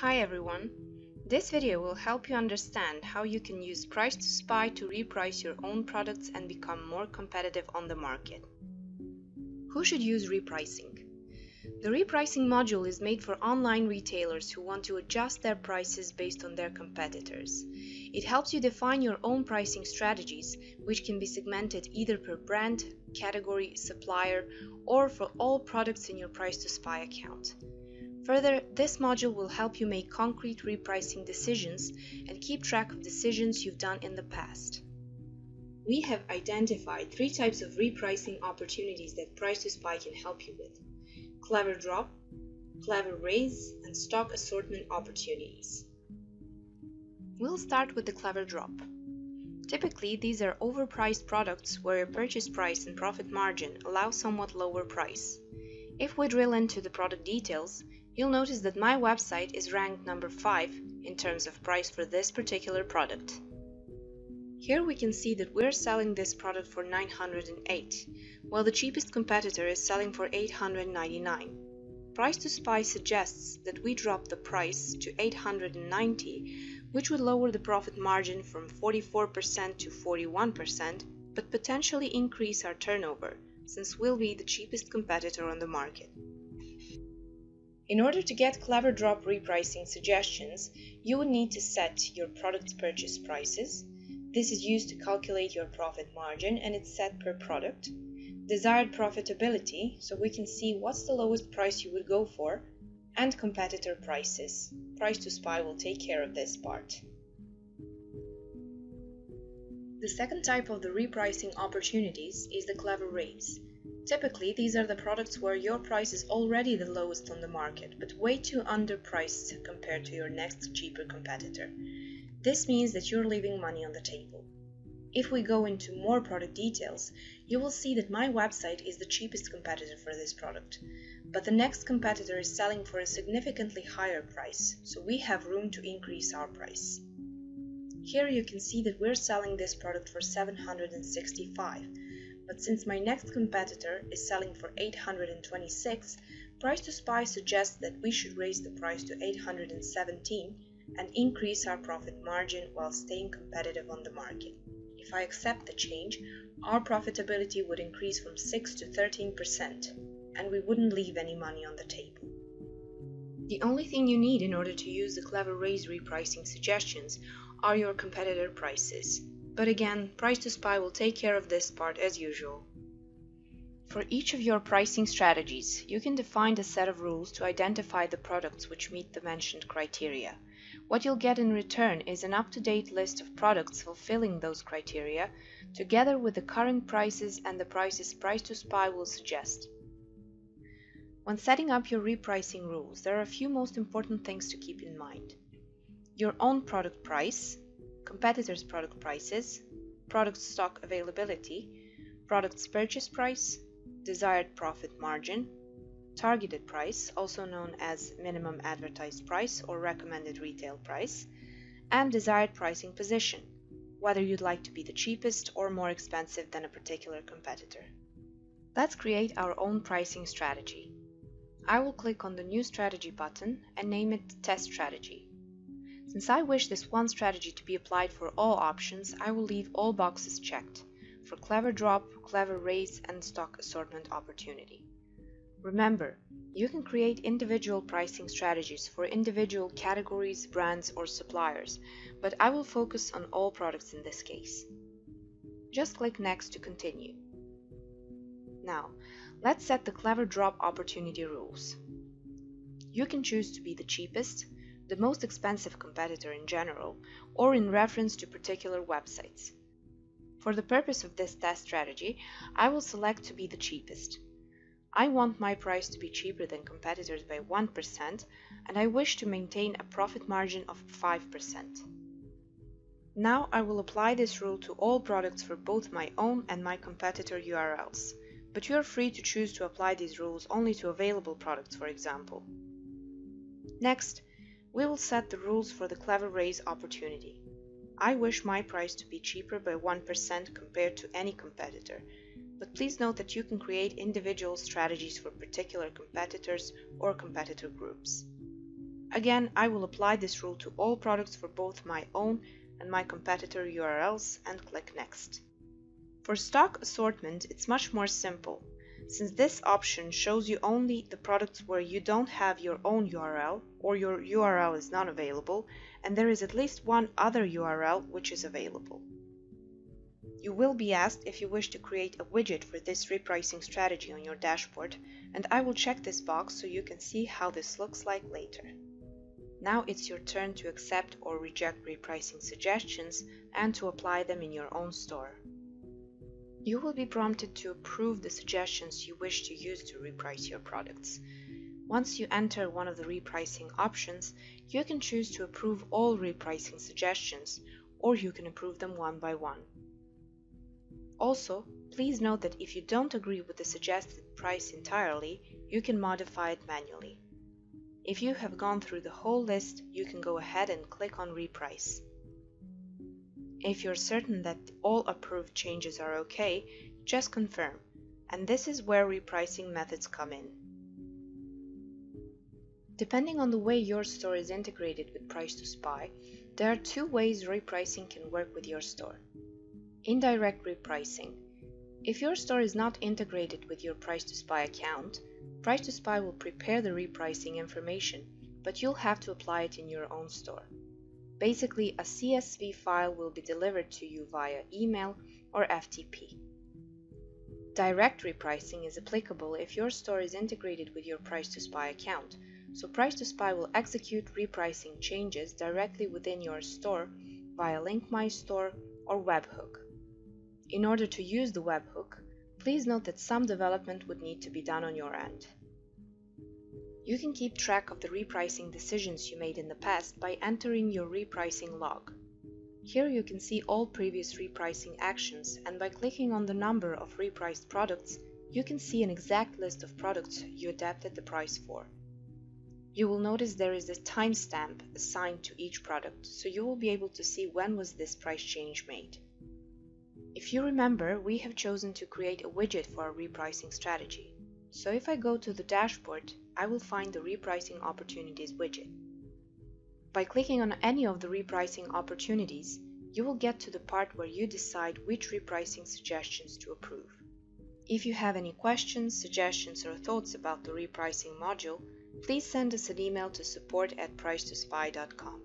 Hi everyone! This video will help you understand how you can use Price2Spy to reprice your own products and become more competitive on the market. Who should use repricing? The repricing module is made for online retailers who want to adjust their prices based on their competitors. It helps you define your own pricing strategies, which can be segmented either per brand, category, supplier, or for all products in your Price2Spy account. Further, this module will help you make concrete repricing decisions and keep track of decisions you've done in the past. We have identified three types of repricing opportunities that Price2Spy can help you with. Clever Drop, Clever Raise, and Stock Assortment Opportunities. We'll start with the Clever Drop. Typically, these are overpriced products where your purchase price and profit margin allow somewhat lower price. If we drill into the product details, you'll notice that my website is ranked number 5 in terms of price for this particular product. Here we can see that we're selling this product for 908, while the cheapest competitor is selling for 899. Price2Spy suggests that we drop the price to 890, which would lower the profit margin from 44% to 41%, but potentially increase our turnover, since we'll be the cheapest competitor on the market. In order to get Clever Drop repricing suggestions, you would need to set your product's purchase prices. This is used to calculate your profit margin and it's set per product. Desired profitability, so we can see what's the lowest price you would go for, and competitor prices. Price2Spy will take care of this part. The second type of the repricing opportunities is the Clever Raise. Typically, these are the products where your price is already the lowest on the market, but way too underpriced compared to your next cheaper competitor. This means that you're leaving money on the table. If we go into more product details, you will see that my website is the cheapest competitor for this product, but the next competitor is selling for a significantly higher price, so we have room to increase our price. Here you can see that we're selling this product for 765 but since my next competitor is selling for 826, Price2Spy suggests that we should raise the price to 817 and increase our profit margin while staying competitive on the market. If I accept the change, our profitability would increase from 6 to 13%, and we wouldn't leave any money on the table. The only thing you need in order to use the Clever Raise repricing suggestions are your competitor prices. But again, Price2Spy will take care of this part as usual. For each of your pricing strategies, you can define a set of rules to identify the products which meet the mentioned criteria. What you'll get in return is an up-to-date list of products fulfilling those criteria, together with the current prices and the prices Price2Spy will suggest. When setting up your repricing rules, there are a few most important things to keep in mind. Your own product price, competitors' product prices, product stock availability, product's purchase price, desired profit margin, targeted price, also known as minimum advertised price or recommended retail price, and desired pricing position, whether you'd like to be the cheapest or more expensive than a particular competitor. Let's create our own pricing strategy. I will click on the New Strategy button and name it Test Strategy. Since I wish this one strategy to be applied for all options, I will leave all boxes checked for Clever Drop, Clever Raise, and Stock Assortment Opportunity. Remember, you can create individual pricing strategies for individual categories, brands, or suppliers, but I will focus on all products in this case. Just click Next to continue. Now, let's set the Clever Drop opportunity rules. You can choose to be the cheapest, the most expensive competitor in general, or in reference to particular websites. For the purpose of this test strategy, I will select to be the cheapest. I want my price to be cheaper than competitors by 1%, and I wish to maintain a profit margin of 5%. Now I will apply this rule to all products for both my own and my competitor URLs, but you are free to choose to apply these rules only to available products, for example. Next, we will set the rules for the Clever Raise opportunity. I wish my price to be cheaper by 1% compared to any competitor, but please note that you can create individual strategies for particular competitors or competitor groups. Again, I will apply this rule to all products for both my own and my competitor URLs and click Next. For stock assortment, it's much more simple, since this option shows you only the products where you don't have your own URL or your URL is not available and there is at least one other URL which is available. You will be asked if you wish to create a widget for this repricing strategy on your dashboard and I will check this box so you can see how this looks like later. Now it's your turn to accept or reject repricing suggestions and to apply them in your own store. You will be prompted to approve the suggestions you wish to use to reprice your products. Once you enter one of the repricing options, you can choose to approve all repricing suggestions, or you can approve them one by one. Also, please note that if you don't agree with the suggested price entirely, you can modify it manually. If you have gone through the whole list, you can go ahead and click on Reprice. If you're certain that all approved changes are okay, just confirm, and this is where repricing methods come in. Depending on the way your store is integrated with Price2Spy, there are two ways repricing can work with your store. Indirect repricing. If your store is not integrated with your Price2Spy account, Price2Spy will prepare the repricing information, but you'll have to apply it in your own store. Basically, a CSV file will be delivered to you via email or FTP. Direct repricing is applicable if your store is integrated with your Price2Spy account, so Price2Spy will execute repricing changes directly within your store via Link My Store or webhook. In order to use the webhook, please note that some development would need to be done on your end. You can keep track of the repricing decisions you made in the past by entering your repricing log. Here you can see all previous repricing actions and by clicking on the number of repriced products, you can see an exact list of products you adapted the price for. You will notice there is a timestamp assigned to each product, so you will be able to see when was this price change made. If you remember, we have chosen to create a widget for our repricing strategy. So if I go to the dashboard, I will find the Repricing Opportunities widget. By clicking on any of the repricing opportunities, you will get to the part where you decide which repricing suggestions to approve. If you have any questions, suggestions or thoughts about the repricing module, please send us an email to support at price2spy.com.